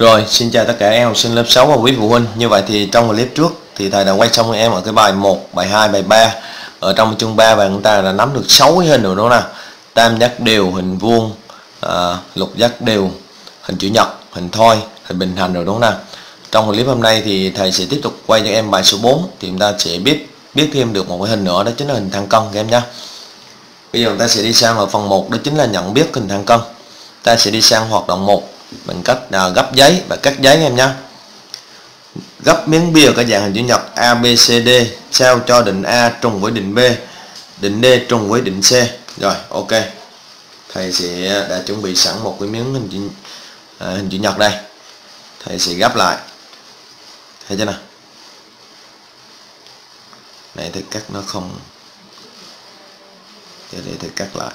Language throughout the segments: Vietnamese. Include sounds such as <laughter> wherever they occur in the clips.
Rồi, xin chào tất cả em học sinh lớp 6 và quý phụ huynh. Như vậy thì trong clip trước thì thầy đã quay xong với em ở cái bài 1, bài 2, bài 3. Ở trong chương 3 và chúng ta đã nắm được 6 cái hình rồi đúng không nào? Tam giác đều, hình vuông, à, lục giác đều, hình chữ nhật, hình thoi, hình bình hành rồi đúng không nào? Trong clip hôm nay thì thầy sẽ tiếp tục quay cho em bài số 4 thì chúng ta sẽ biết biết thêm được một cái hình nữa đó chính là hình thăng cân các em nhé. Bây giờ chúng ta sẽ đi sang ở phần 1 đó chính là nhận biết hình thăng cân. Ta sẽ đi sang hoạt động 1 bằng cách à, gấp giấy và cắt giấy em nhé gấp miếng bìa có dạng hình chữ nhật ABCD sao cho định A trùng với định B định D trùng với định C. Rồi ok. Thầy sẽ à, đã chuẩn bị sẵn một cái miếng hình chữ, à, hình chữ nhật đây. Thầy sẽ gấp lại. Thấy chưa nào? Này thầy cắt nó không. Để để thầy cắt lại.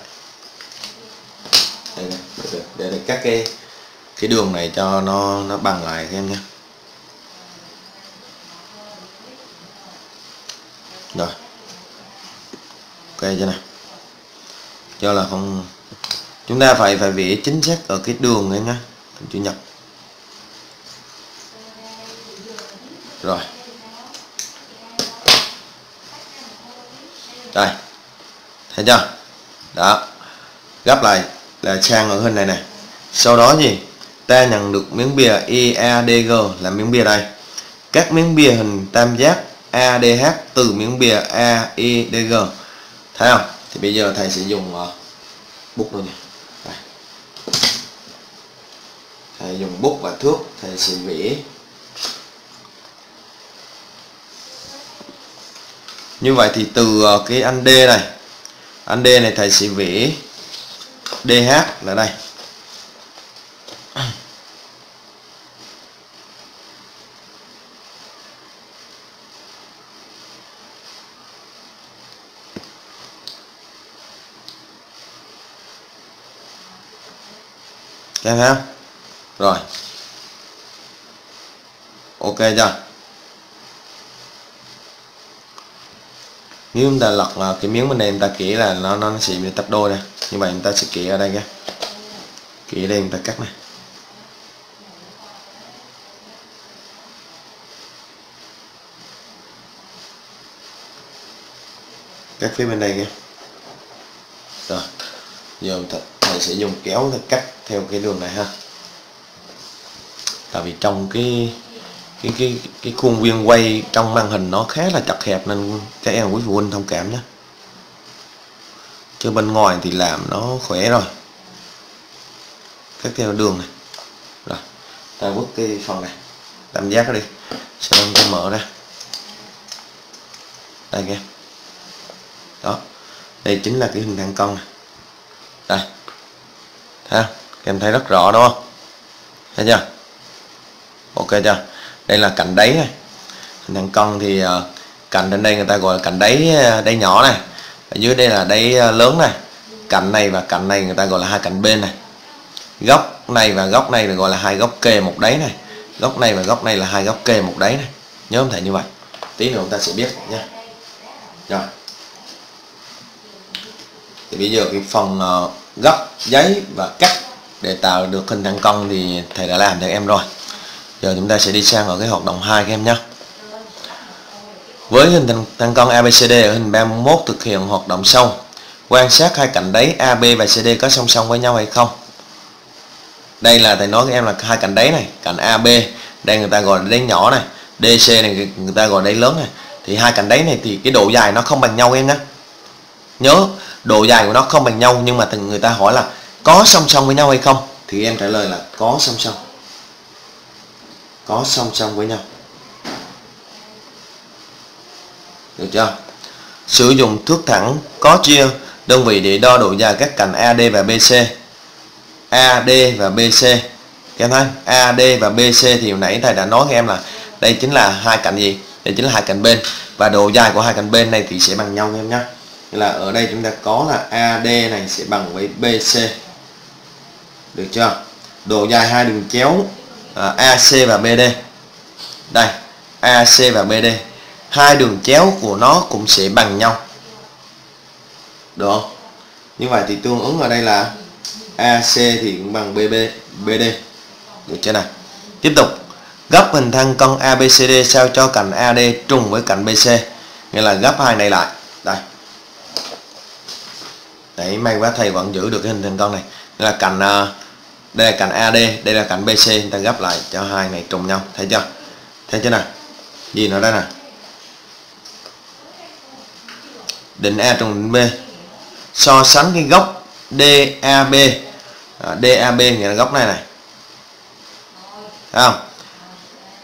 Đây này, để, để, để cắt cái cái đường này cho nó nó bằng lại các em nhé. Rồi. Ok chưa nào cho là không, chúng ta phải phải vẽ chính xác ở cái đường này nhá chủ nhật. Rồi. Đây. Thấy chưa? Đó. Gấp lại là sang ở hình này này sau đó gì? Ta nhận được miếng bìa EADG là miếng bìa này. các miếng bìa hình tam giác ADH từ miếng bìa AEDG. thấy không thì bây giờ thầy sẽ dùng uh, bút luôn nha đây. thầy dùng bút và thước thầy sẽ vẽ như vậy thì từ uh, cái anh D này anh D này thầy sẽ vẽ DH là đây em thấy rồi. Ok chưa? Nếu chúng ta lật là cái miếng bên này chúng ta kỹ là nó nó sẽ bị tập đôi này như vậy chúng ta sẽ kỹ ở đây nhé. Kỹ đây chúng ta cắt này. Cắt phía bên đây nhé. Rồi. Giờ thầy sẽ dùng kéo để cắt theo cái đường này ha. Tại vì trong cái cái cái cái khuôn viên quay trong màn hình nó khá là chặt hẹp nên các em quý phụ huynh thông cảm nhé. Chứ bên ngoài thì làm nó khỏe rồi. Các theo đường này. Rồi, ta bước cái phần này. Tam giác đi. Sau đó ta mở ra. Đây nghe. Đó. Đây chính là cái hình thang cong này. Đây. Thấy không? Em thấy rất rõ đúng không? Thấy chưa? Ok chưa? Đây là cạnh đáy này. Thằng con thì uh, cạnh trên đây người ta gọi là cạnh đáy ờ, đáy nhỏ này. Ở dưới đây là đáy ờ, lớn này. Cạnh này và cạnh này người ta gọi là hai cạnh bên này. Góc này và góc này được gọi là hai góc kề một đáy này. Góc này và góc này là hai góc kề một đáy này. Nhớ không thể như vậy? Tí nữa chúng ta sẽ biết nha. Rồi. Thì bây giờ cái phần uh, giấy và cắt để tạo được hình thẳng cong thì thầy đã làm cho em rồi. Giờ chúng ta sẽ đi sang ở cái hoạt động 2 các em nhé. Với hình thẳng, cong ABCD ở hình 31 thực hiện hoạt động sau quan sát hai cạnh đáy AB và CD có song song với nhau hay không? Đây là thầy nói với em là hai cạnh đáy này cạnh AB đây người ta gọi là đáy nhỏ này DC này người ta gọi đáy lớn này. Thì hai cạnh đáy này thì cái độ dài nó không bằng nhau em nhé. Nhớ độ dài của nó không bằng nhau nhưng mà từng người ta hỏi là có song song với nhau hay không? Thì em trả lời là có song song. Có song song với nhau. Được chưa? Sử dụng thước thẳng, có chia, đơn vị để đo độ dài các cạnh AD và BC AD và BC em thấy AD và BC thì hồi nãy thầy đã nói với em là đây chính là hai cạnh gì? Đây chính là hai cạnh bên. Và độ dài của hai cạnh bên này thì sẽ bằng nhau em nhé là ở đây chúng ta có là AD này sẽ bằng với BC được chưa? Độ dài hai đường chéo à, AC và BD đây AC và BD hai đường chéo của nó cũng sẽ bằng nhau. Được không? Như vậy thì tương ứng ở đây là AC thì cũng bằng BB BD được chưa nào? Tiếp tục. Gấp hình thang con ABCD sao cho cạnh AD trùng với cạnh BC nghĩa là gấp hai này lại. Đây. Đấy may quá thầy vẫn giữ được cái hình thang con này. Nghĩa là cạnh uh, đây là cạnh AD đây là cạnh BC chúng ta gấp lại cho hai này trùng nhau. Thấy chưa? Thấy chưa nào? Gì nữa đây nè? Định A trùng định B. So sánh cái góc DAB à, DAB nghĩa là góc này này. Thấy không?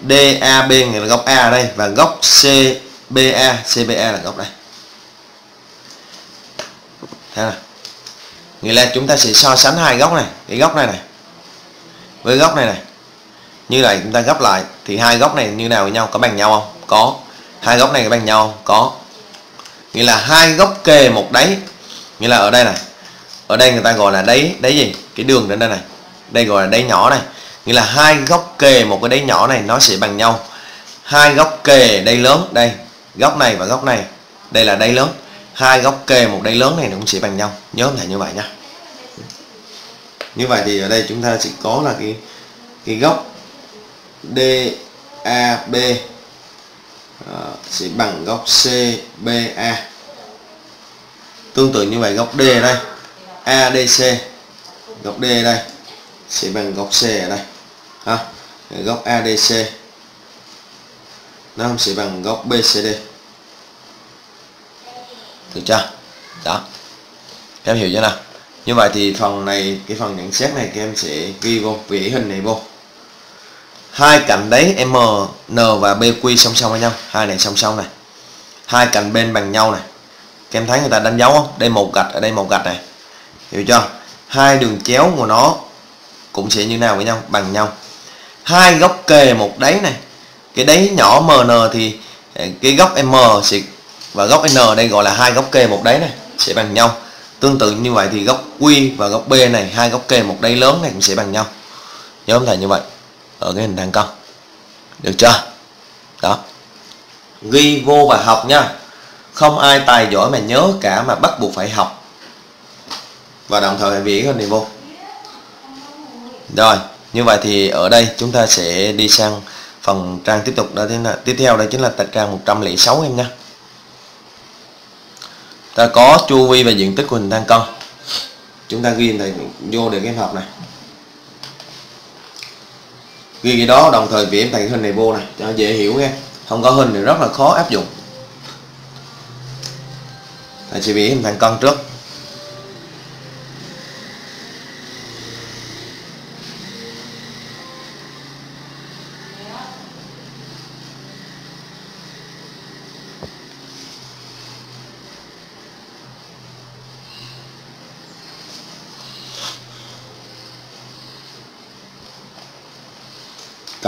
DAB nghĩa là góc A đây và góc CBA CBA là góc này Thế nào? nghĩa là chúng ta sẽ so sánh hai góc này cái góc này này với góc này này, như này chúng ta gấp lại, thì hai góc này như nào với nhau, có bằng nhau không? Có. Hai góc này bằng nhau không? có. Nghĩa là hai góc kề một đáy. Nghĩa là ở đây này, ở đây người ta gọi là đáy đáy gì? Cái đường đến đây này. Đây gọi là đáy nhỏ này. Nghĩa là hai góc kề một cái đáy nhỏ này nó sẽ bằng nhau. Hai góc kề đây lớn, đây, góc này và góc này, đây là đáy lớn. Hai góc kề một đáy lớn này nó cũng sẽ bằng nhau. Nhớ thầy như vậy nhé như vậy thì ở đây chúng ta sẽ có là cái cái góc DAB uh, sẽ bằng góc CBA tương tự như vậy góc D ở đây. ADC góc D đây sẽ bằng góc C ở đây. Ha góc ADC nó sẽ bằng góc BCD được chưa? Đó. Em hiểu chưa nào? Như vậy thì phần này, cái phần nhận xét này các em sẽ ghi vô vẽ hình này vô. Hai cạnh đấy, M, N và BQ song song với nhau. Hai này song song này. Hai cạnh bên bằng nhau này. Các em thấy người ta đánh dấu không? Đây một gạch, ở đây một gạch này. Hiểu chưa? Hai đường chéo của nó cũng sẽ như nào với nhau? Bằng nhau. Hai góc kề một đáy này. Cái đáy nhỏ MN thì ờ, cái góc M sẽ, và góc N đây gọi là hai góc kề một đáy này, sẽ bằng nhau tương tự như vậy thì góc Q và góc B này, hai góc kề một đáy lớn này cũng sẽ bằng nhau. Nhớ thầy? Như vậy. Ở cái hình thang cân được chưa? Đó. Ghi vô và học nha. Không ai tài giỏi mà nhớ cả mà bắt buộc phải học. Và đồng thời phải viết hình vô rồi, như vậy thì ở đây chúng ta sẽ đi sang phần trang tiếp tục đó. Thế là tiếp theo đây chính là trang 106 em nha ta có chu vi và diện tích của hình thang cân chúng ta ghi này vô để cái hộp này. Ghi cái đó, đồng thời vẽ thành hình này vô này, cho dễ hiểu nghe. Không có hình thì rất là khó áp dụng. Thầy sẽ vẽ hình thang cân trước.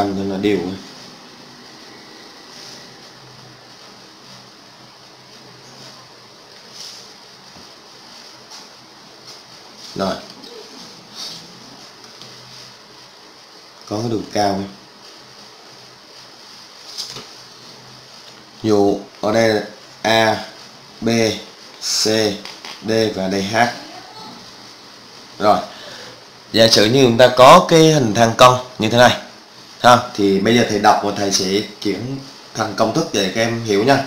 Cần cho nó đều rồi. Có cái đường cao này. dù ở đây là A, B, C, D và D H. Rồi. Giả sử như chúng ta có cái hình thang cong như thế này ha, thì bây giờ thầy đọc và thầy sẽ chuyển thành công thức để các em hiểu nha.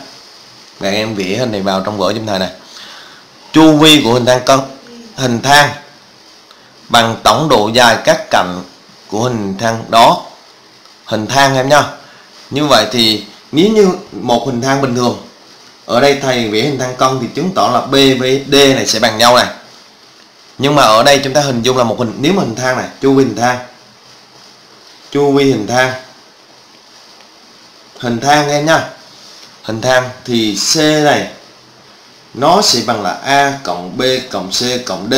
Và em vẽ hình này vào trong vở giùm thầy này. Chu vi của hình thang cân, hình thang bằng tổng độ dài các cạnh của hình thang đó. Hình thang em nha. Như vậy thì nếu như một hình thang bình thường, ở đây thầy vẽ hình thang cân thì chứng tỏ là B với D này sẽ bằng nhau này. Nhưng mà ở đây chúng ta hình dung là một hình, nếu mà hình thang này, chu vi hình thang chu vi hình thang. Hình thang em nha hình thang thì C này, nó sẽ bằng là A cộng B cộng C cộng D.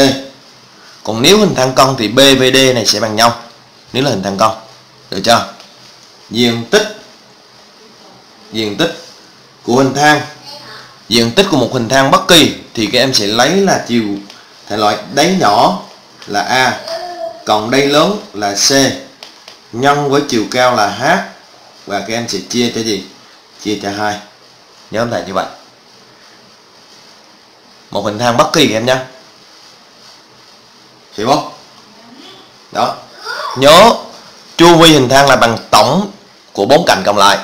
Còn nếu hình thang cong thì B với D này sẽ bằng nhau. Nếu là hình thang cong. Được chưa? Diện tích diện tích của hình thang. Diện tích của một hình thang bất kỳ thì các em sẽ lấy là chiều, thể loại đáy nhỏ là A, còn đáy lớn là C nhân với chiều cao là h. Và các em sẽ chia cho gì? Chia cho hai. Nhớ là như vậy. Một hình thang bất kỳ em nhé. Hiểu không? Đó. Nhớ, chu vi hình thang là bằng tổng của bốn cạnh cộng lại.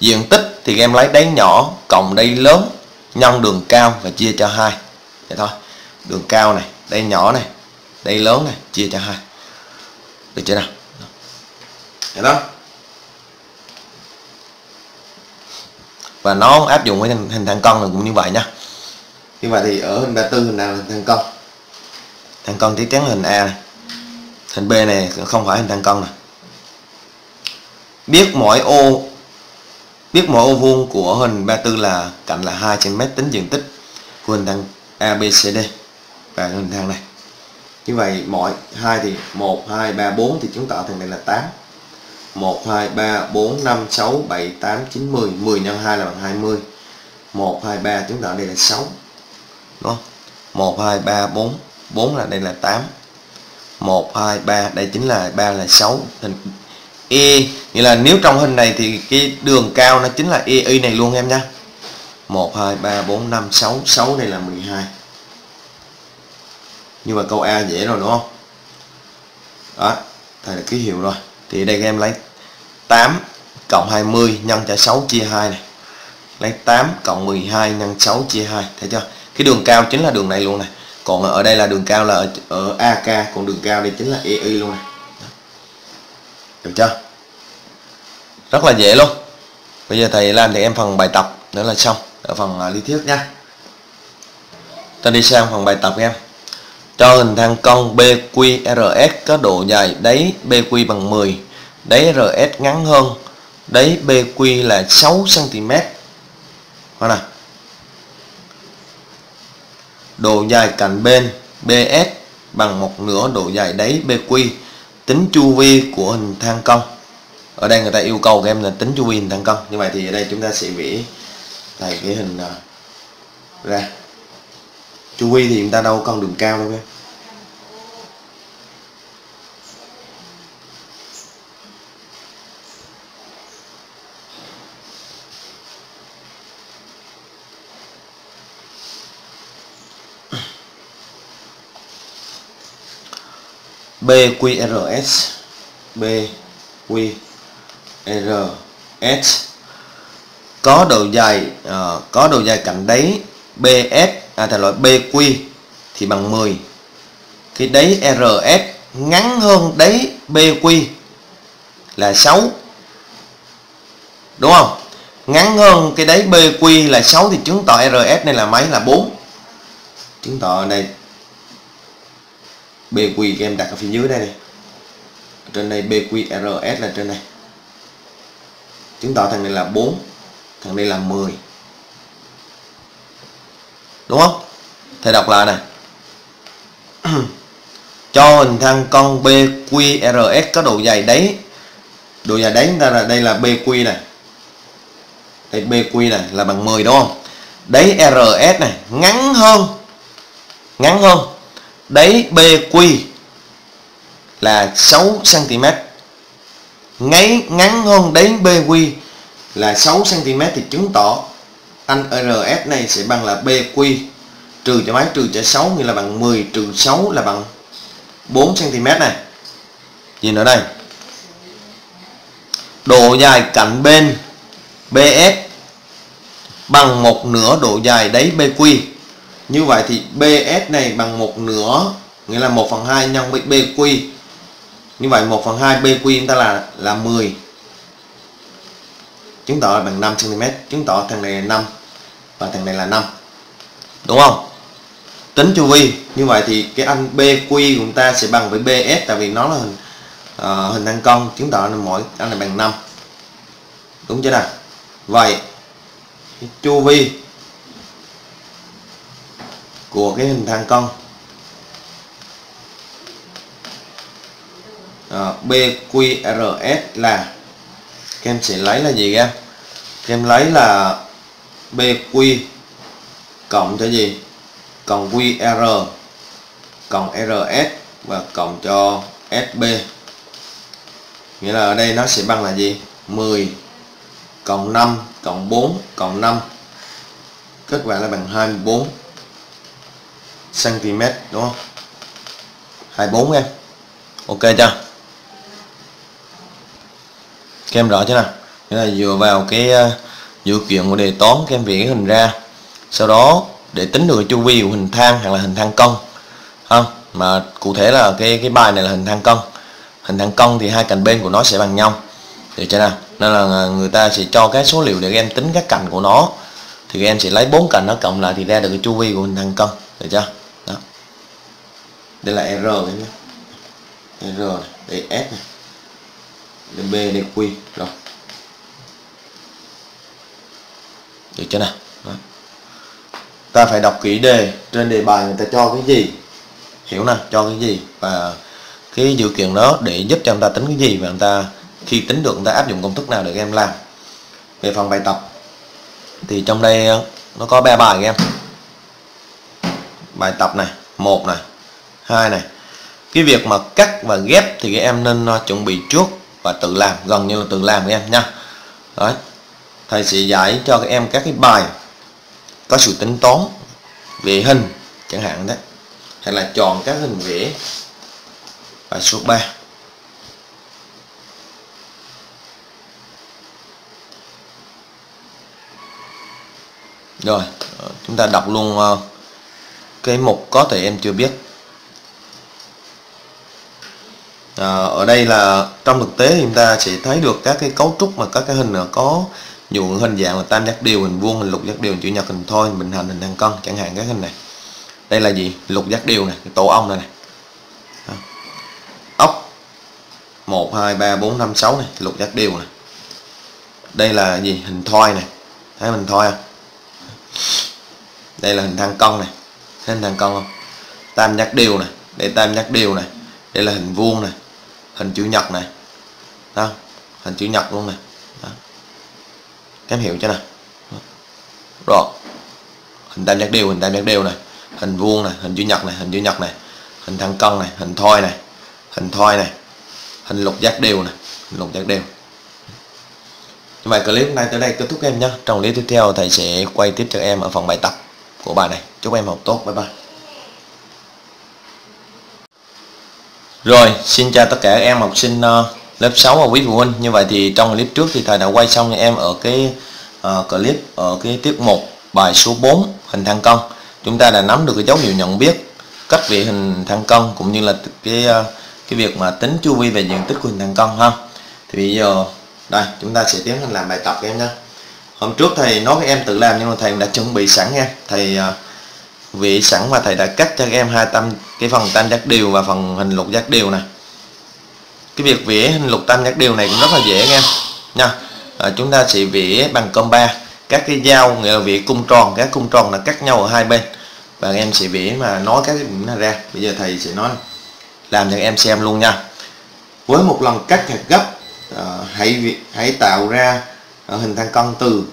Diện tích thì em lấy đáy nhỏ cộng đáy lớn, nhân đường cao và chia cho hai. Vậy thôi. Đường cao này đây nhỏ này đây lớn này, chia cho hai. Được chưa nào? Đó. Và nó áp dụng với hình, thang cong là cũng như vậy nha. Như vậy thì ở hình 34 hình nào là hình thang cong thang cong chắc chắn là hình A này. Hình B này không phải hình thang cong này biết mỗi ô biết mỗi ô vuông của hình 34 là cạnh là 2 cm tính diện tích của hình thang ABCD và hình thang này. Như vậy mỗi hai thì 1 2 3 4 thì chứng tỏ thằng này là 8 1 2 3 4 5 6 7 8 9 10 10 x 2 là bằng 20 1 2 3 chúng ta ở đây là 6 đúng không? 1 2 3 4 4 là đây là 8 1 2 3 đây chính là 3 là 6 hình E nghĩa là nếu trong hình này thì cái đường cao nó chính là E y này luôn em nha. 1 2 3 4 5 6 6 đây là 12 nhưng mà câu A dễ rồi đúng không? Đó, thầy là ký hiệu rồi. Thì đây các em lấy. 8 cộng 20 nhân cho 6 chia 2 này. Lấy 8 cộng 12 nhân 6 chia 2 thấy chưa? Cái đường cao chính là đường này luôn này. Còn ở đây là đường cao là ở, ở AK còn đường cao đây chính là EI luôn này. Được chưa? Rất là dễ luôn. Bây giờ thầy làm thì em phần bài tập nữa là xong. Ở phần à, lý thuyết nha. Ta đi sang phần bài tập em. Cho hình thang cong BQRS có độ dài đáy BQ bằng 10 đáy RS ngắn hơn. Đáy BQ là 6 cm hoặc nào độ dài cạnh bên BS bằng một nửa độ dài đáy BQ tính chu vi của hình thang cong. Ở đây người ta yêu cầu các em là tính chu vi hình thang cong. Như vậy thì ở đây chúng ta sẽ vẽ lại cái hình à, ra. Chu vi thì chúng ta đâu cần đường cao đâu em. BQRS BQRS có độ dài uh, có độ dài cạnh đáy BS à thành loại BQ thì bằng 10 cái đáy RS ngắn hơn đáy BQ là 6 đúng không? Ngắn hơn cái đáy BQ là 6 thì chứng tỏ RS này là mấy? Là 4 chứng tỏ này BQ các em đặt ở phía dưới đây này. Trên đây BQRS là trên này. Chứng tỏ thằng này là 4 thằng này là 10 đúng không? Thầy đọc lại này. <clears throat> Cho hình thăng con BQRS có độ dày đáy độ dài đáy chúng ta là, đây là BQ này. Đây BQ này là bằng 10 đúng không? Đáy RS này, ngắn hơn. Ngắn hơn đáy BQ là 6 cm Ngáy ngắn hơn đáy BQ là 6 cm thì chứng tỏ anh RS này sẽ bằng là BQ trừ cho mấy trừ cho 6 nghĩa là bằng 10 trừ 6 là bằng 4 cm này. Nhìn ở đây. Độ dài cạnh bên BS bằng một nửa độ dài đáy BQ như vậy thì BS này bằng một nửa nghĩa là 1 phần 2 nhân với BQ như vậy 1 phần 2 BQ chúng ta là là 10 chứng tỏ là bằng 5 cm chứng tỏ thằng này là 5 và thằng này là 5 đúng không? Tính chu vi. Như vậy thì cái anh BQ của chúng ta sẽ bằng với BS tại vì nó là hình uh, hình ăn cong chứng tỏ là mỗi anh này bằng 5 đúng chưa nào? Vậy chu vi của cái hình thang cong. Ờ, à, BQRS là các em sẽ lấy là gì em? Các em lấy là BQ cộng cho gì? Cộng QR cộng RS và cộng cho SB nghĩa là ở đây nó sẽ bằng là gì? 10 cộng 5 cộng 4 cộng 5 kết quả là bằng 24 cm đúng không? 24 em. Ok chưa? Các em rõ chưa nào? Nghĩa là dựa vào cái uh, kiện của đề toán các em vẽ cái hình ra. Sau đó để tính được chu vi của hình thang hoặc là hình thang cong. Không? Mà cụ thể là cái cái bài này là hình thang cong. Hình thang cong thì hai cạnh bên của nó sẽ bằng nhau. Được chưa nào? Nên là ờ, người ta sẽ cho cái số liệu để các em tính các cạnh của nó. Thì các em sẽ lấy bốn cạnh nó cộng lại thì ra được cái chu vi của hình thang cong. Được chưa? Đây là r này nhé r này, đây s này. Đây b, đây q. Rồi. Được chưa nào? Đó. ta phải đọc kỹ đề. Trên đề bài người ta cho cái gì? Hiểu nè cho cái gì? Và cái điều kiện đó để giúp cho người ta tính cái gì và người ta, khi tính được, người ta áp dụng công thức nào để các em làm. Về phần bài tập, thì trong đây, nó có ba bài các em. Bài tập này, một này hai này, cái việc mà cắt và ghép thì các em nên ờ, chuẩn bị trước và tự làm, gần như là tự làm các em nha. Đấy, thầy sẽ dạy cho các em các cái bài có sự tính toán về hình chẳng hạn đấy. Hay là chọn các hình vẽ, bài số 3 rồi ờ, chúng ta đọc luôn ờ, cái mục có thể em chưa biết. À, ở đây là trong thực tế chúng ta sẽ thấy được các cái cấu trúc mà các cái hình ờ, có nhiều hình dạng là tam giác đều hình vuông hình lục giác đều hình chữ nhật hình thoi hình bình hành hình thang cân chẳng hạn các hình này. Đây là gì? Lục giác đều này cái tổ ong này này ốc 1 2 3 4 5 6 này lục giác đều này đây là gì? Hình thoi này thấy hình thoi không? Đây là hình thang cân này. Thấy hình thang cân không? Tam giác đều này đây tam giác đều này đây là hình vuông này hình chữ nhật này. Đó, hình chữ nhật luôn này. Đó. kém hiệu hiểu chưa nào rồi, hình tam giác đều hình tam giác đều này. Hình vuông này, hình chữ nhật này, hình chữ nhật này. Hình thang cân này, hình thoi này, hình thoi này. Hình lục giác đều này, hình lục giác đều như vậy clip này tới đây kết thúc em nhé. Trong clip tiếp theo, thầy sẽ quay tiếp cho em ở phần bài tập của bài này. Chúc em học tốt, bye bye. Rồi xin chào tất cả các em học sinh uh, lớp 6 và quý phụ huynh. Như vậy thì trong clip trước thì thầy đã quay xong cho em ở cái uh, clip ở cái tiết mục bài số 4 hình thang cân chúng ta đã nắm được cái dấu hiệu nhận biết cách vị hình thang cân cũng như là cái uh, cái việc mà tính chu vi về diện tích của hình thang cân ha. Thì bây giờ đây chúng ta sẽ tiến hành làm bài tập em nhé hôm trước thầy nói các em tự làm nhưng mà thầy đã chuẩn bị sẵn nha. Thầy uh, vị sẵn và thầy đã cắt cho các em hai tâm cái phần tam giác đều và phần hình lục giác đều này cái việc vẽ hình lục tam giác đều này cũng rất là dễ nha nha à, chúng ta sẽ vẽ bằng công ba các cái dao nghĩa là vẽ cung tròn các cung tròn là cắt nhau ở hai bên. Và em sẽ vẽ mà nói các cái điểm này ra. Bây giờ thầy sẽ nói làm cho em xem luôn nha. Với một lần cắt hạt gấp à, hãy hãy tạo ra à, hình thang cân từ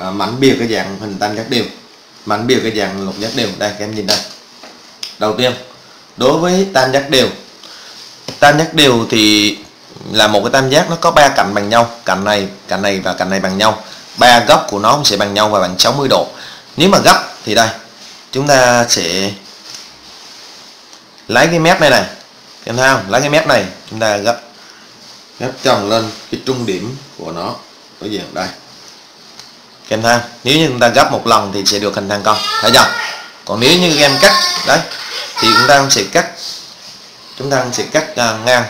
à, mảnh bìa cái dạng hình tam giác đều mảnh bìa cái dạng lục giác đều, đây, các em nhìn đây. Đầu tiên, đối với tam giác đều, tam giác đều thì là một cái tam giác nó có ba cạnh bằng nhau, cạnh này cạnh này và cạnh này bằng nhau. Ba góc của nó cũng sẽ bằng nhau và bằng 60 độ. Nếu mà gấp thì đây, chúng ta sẽ lấy cái mép này này em thấy không? Lấy cái mép này, chúng ta gấp gấp chồng lên cái trung điểm của nó đối diện đây kèm thang nếu như chúng ta gấp một lần thì sẽ được hình thang cong thấy chưa? Còn nếu như em cắt đấy thì chúng ta sẽ cắt chúng ta sẽ cắt uh, ngang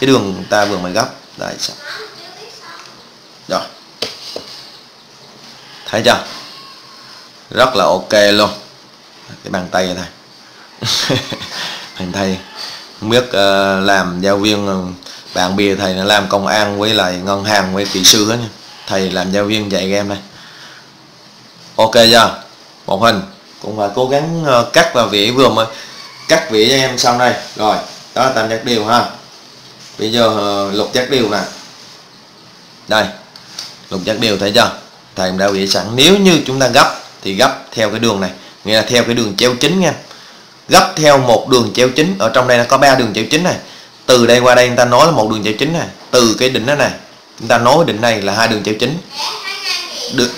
cái đường ta vừa mới gấp. Đấy rồi. Thấy chưa? Rất là ok luôn. Cái bàn tay này. <laughs> Bàn tay. Không biết uh, làm giáo viên ờ, bạn bè thầy nó làm công an với lại ngân hàng với kỹ sư hết nha. Thầy làm giáo viên dạy em này ok chưa một hình. Cũng phải cố gắng uh, cắt và vỉa vừa mới cắt vỉa cho em sau này rồi đó là tam giác đều ha. Bây giờ uh, lục giác đều nè. Đây lục giác đều thấy chưa? Thầy đã vỉa sẵn. Nếu như chúng ta gấp thì gấp theo cái đường này. Nghĩa là theo cái đường treo chính nha. Gấp theo một đường treo chính. Ở trong đây nó có ba đường treo chính này. Từ đây qua đây chúng ta nói là một đường treo chính này. Từ cái đỉnh đó này chúng ta nói đỉnh này là hai đường treo chính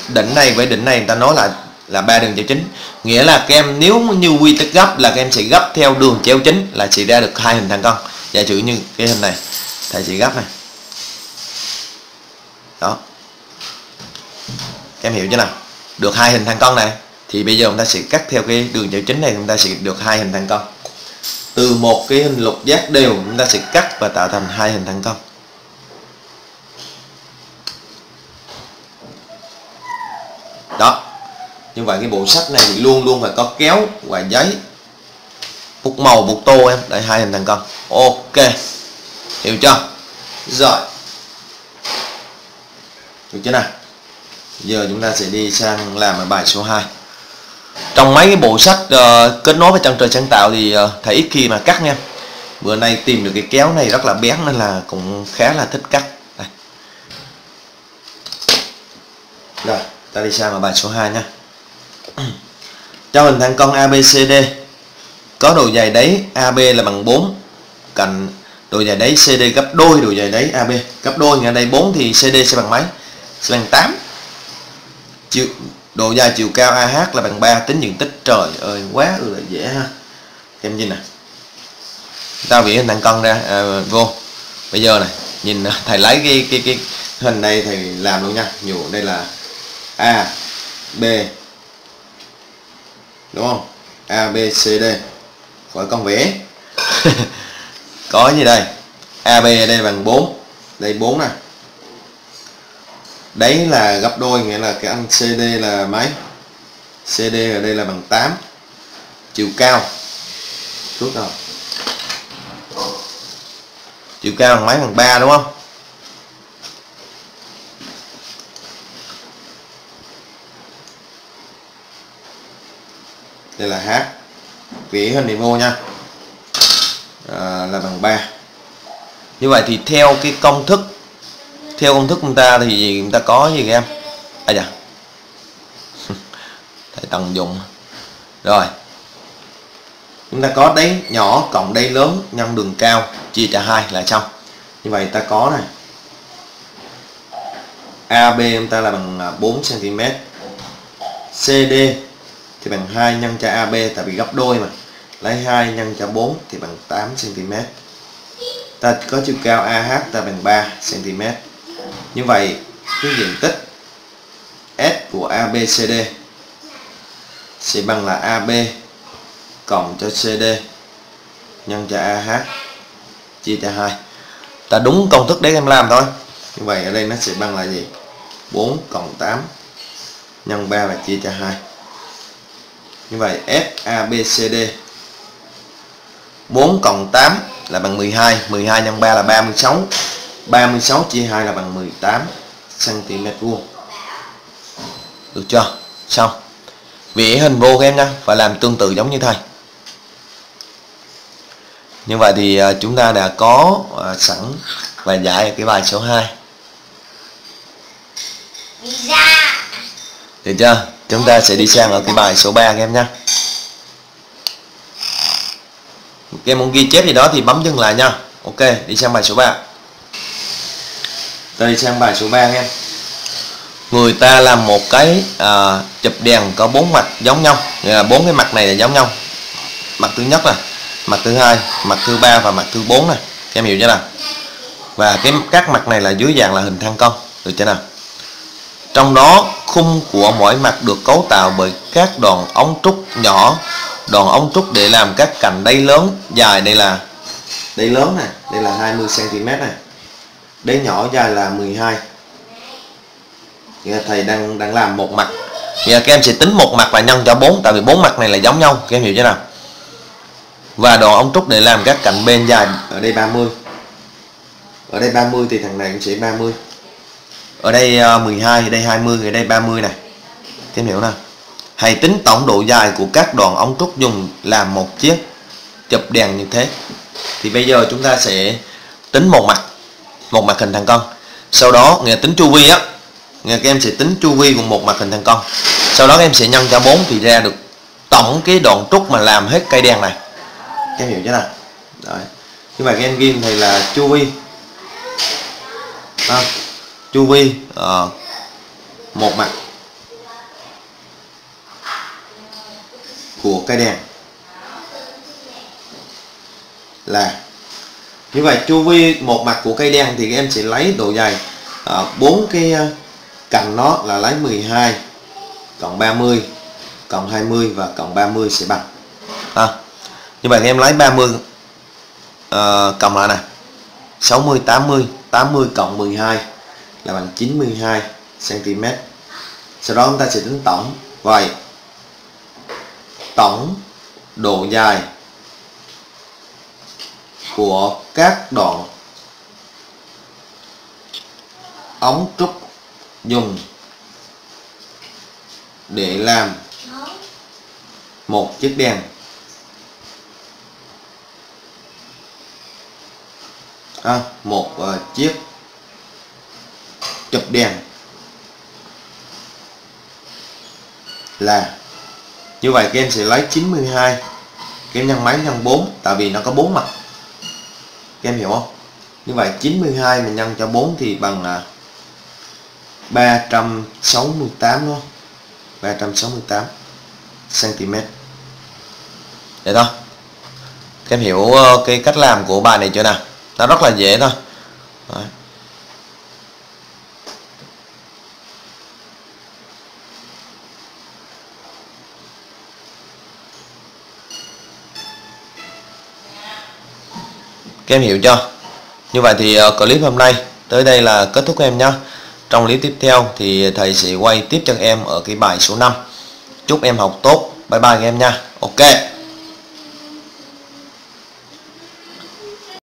đỉnh này với đỉnh này, người ta nói là là ba đường chéo chính. Nghĩa là các em nếu như quy tắc gấp là các em sẽ gấp theo đường chéo chính là sẽ ra được hai hình thang cân giả sử như cái hình này, thầy sẽ gấp này. Đó. Các em hiểu chưa nào? Được hai hình thang công này, thì bây giờ chúng ta sẽ cắt theo cái đường chéo chính này, chúng ta sẽ được hai hình thang công. Từ một cái hình lục giác đều, chúng ta sẽ cắt và tạo thành hai hình thang công đó như vậy cái bộ sách này thì luôn luôn phải có kéo và giấy. Bút màu bút tô em. Để hai hình thành công ok. Hiểu chưa? Rồi. Được chưa nào? Giờ chúng ta sẽ đi sang làm ở bài số 2 trong mấy cái bộ sách uh, kết nối với chân trời sáng tạo thì ờ, uh, thầy ít khi mà cắt nha. Bữa nay tìm được cái kéo này rất là bén nên là cũng khá là thích cắt. Đây. rồi ta đi sang bài số 2 nha cho hình thang con ABCD có độ dài đáy AB là bằng 4 cạnh độ dài đáy CD gấp đôi độ dài đáy AB gấp đôi ngay đây 4 thì CD sẽ bằng mấy? Sẽ bằng 8 chiều độ dài chiều cao AH là bằng 3 tính diện tích trời ơi quá là dễ ha. Em nhìn nè. Tao vẽ hình thằng con ra à, vô. Bây giờ này nhìn thầy lấy cái cái cái hình này thầy làm luôn nha. Nhủ đây là A B đúng không? A, B, C, D. Khỏi con vẽ. <laughs> Có gì đây? AB đây bằng 4 đây 4 nè. Đấy là gấp đôi, nghĩa là cái anh CD là mấy? CD ở đây là bằng 8 chiều cao. Chút nào? Chiều cao bằng mấy? Bằng 3 đúng không? Đây là H. Vỉ hình demo vô nha. À, là bằng 3 như vậy thì theo cái công thức theo công thức chúng ta thì chúng ta có gì em? À dạ. <laughs> Thầy tận dụng. Rồi. Chúng ta có đáy nhỏ cộng đáy lớn nhân đường cao chia cho hai là xong. Như vậy ta có này. AB chúng ta là bằng 4 cm CD thì bằng 2 nhân cho AB tại vì gấp đôi mà. Lấy 2 nhân cho 4 thì bằng 8 cm ta có chiều cao AH ta bằng 3 cm như vậy, cái diện tích S của ABCD sẽ bằng là AB cộng cho CD nhân cho AH chia cho 2 ta đúng công thức để em làm thôi. Như vậy ở đây nó sẽ bằng là gì? 4 cộng 8 nhân 3 là chia cho 2 như vậy SABCD 4 cộng 8 là bằng 12 12 x 3 là 36 36 chia 2 là bằng 18 cm vuông. Được chưa? Xong. Vẽ hình vô các em nha, và làm tương tự giống như thầy. Như vậy thì à, chúng ta đã có à, sẵn và giải cái bài số 2 được chưa? Chúng ta sẽ đi sang ở cái bài số 3 anh em nha các em muốn ghi chép gì đó thì bấm dừng lại nha. Ok đi sang bài số 3 đây sang bài số 3 em. Người ta làm một cái à, chụp đèn có bốn mặt giống nhau. Là bốn cái mặt này là giống nhau. Mặt thứ nhất là mặt thứ hai mặt thứ ba và mặt thứ bốn này em hiểu chưa nào? Và cái các mặt này là dưới dạng là hình thang cong được chưa nào? Trong đó, khung của mỗi mặt được cấu tạo bởi các đòn ống trúc nhỏ. Đòn ống trúc để làm các cành đáy lớn, dài đây là đây lớn này, đây là 20 cm này. Đáy nhỏ dài là 12 Nghĩa thầy đang đang làm một mặt. Giờ các em sẽ tính một mặt là nhân cho 4 Tại vì bốn mặt này là giống nhau, Các em hiểu chưa nào? Và đòn ống trúc để làm các cạnh bên dài, Ở đây 30 Ở đây 30 thì thằng này cũng sẽ 30 ở đây à, 12 Ở đây 20 Ở đây 30 này Các hiểu nào Hãy tính tổng độ dài của các đoạn ống trúc dùng làm một chiếc. Chụp đèn như thế. Thì bây giờ chúng ta sẽ tính một mặt. Một mặt hình thằng con. Sau đó nghe tính chu vi á. Nghe các em sẽ tính chu vi của một mặt hình thằng con. Sau đó các em sẽ nhân cho 4 thì ra được tổng cái đoạn trúc mà làm hết cây đèn này. Các em hiểu chưa nào? Đấy. nhưng mà các em ghi thì là chu vi. À, chu vi uh, một mặt của cây đèn là như vậy chu vi một mặt của cây đen thì các em sẽ lấy độ dày ờ, bốn à, cái ờ, cạnh nó là lấy 12 cộng 30 cộng 20 và cộng 30 sẽ bằng. À, như vậy thì em lấy 30 à, cộng lại nè 60 80 80 cộng 12 là bằng 92 cm sau đó chúng ta sẽ tính tổng. Vậy tổng độ dài của các đoạn ống trúc dùng để làm một chiếc đèn. À, một uh, chiếc chụp đèn là như vậy các em sẽ lấy 92 các em nhân mấy nhân 4 tại vì nó có 4 mặt. Các em hiểu không? Như vậy 92 mình nhân cho 4 thì bằng là 368 luôn 368 cm để thôi. Các em hiểu ờ, cái cách làm của bài này chưa nào? Nó rất là dễ thôi. Đấy. Các em hiểu chưa? Như vậy thì ờ, clip hôm nay tới đây là kết thúc em nhé trong clip tiếp theo thì thầy sẽ quay tiếp cho em ở cái bài số 5 chúc em học tốt. Bye bye em nha. Ok.